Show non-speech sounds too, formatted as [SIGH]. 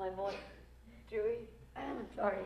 my voice. Dewey, I'm [CLEARS THROAT] sorry.